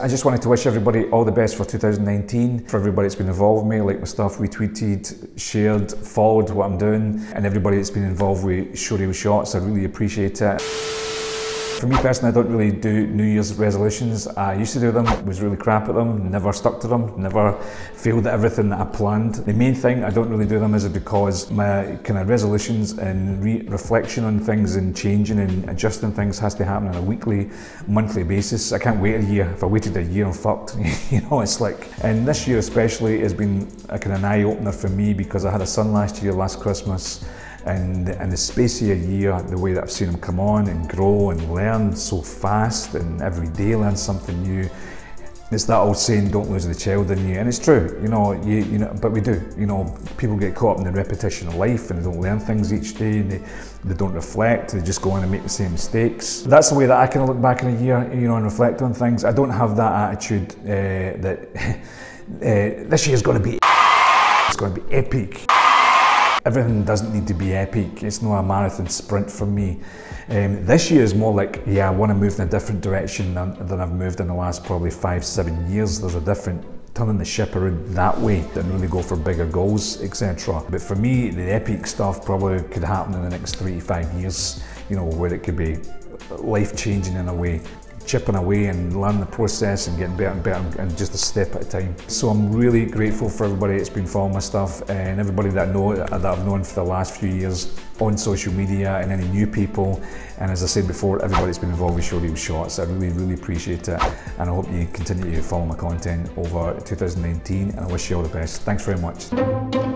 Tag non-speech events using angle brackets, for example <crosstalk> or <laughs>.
I just wanted to wish everybody all the best for 2019. For everybody that's been involved with me, like my stuff retweeted, shared, followed what I'm doing, and everybody that's been involved with Showreel Shots, I really appreciate it. For me personally, I don't really do New Year's resolutions. I used to do them, was really crap at them, never stuck to them, never failed at everything that I planned. The main thing I don't really do them is because my kind of resolutions and re reflection on things and changing and adjusting things has to happen on a weekly, monthly basis. I can't wait a year. If I waited a year, I'm fucked. <laughs> you know, it's like, and this year especially has been a kind of an eye opener for me because I had a son last year, last Christmas and in the space of a year, the way that I've seen him come on and grow and learn so fast and every day learn something new. It's that old saying, don't lose the child in you. And it's true, you know, you, you know, but we do. You know, people get caught up in the repetition of life and they don't learn things each day and they, they don't reflect, they just go on and make the same mistakes. That's the way that I can look back in a year, you know, and reflect on things. I don't have that attitude uh, that <laughs> uh, this year's going to be it's going to be epic. Everything doesn't need to be epic. It's not a marathon sprint for me. Um, this year is more like, yeah, I want to move in a different direction than, than I've moved in the last probably five, seven years. There's a different turning the ship around that way and really go for bigger goals, etc. But for me, the epic stuff probably could happen in the next three to five years, you know, where it could be life changing in a way chipping away and learning the process and getting better and better and just a step at a time. So I'm really grateful for everybody that's been following my stuff and everybody that I know uh, that I've known for the last few years on social media and any new people. And as I said before, everybody that's been involved with Showreel Shots, I really, really appreciate it. And I hope you continue to follow my content over 2019 and I wish you all the best. Thanks very much.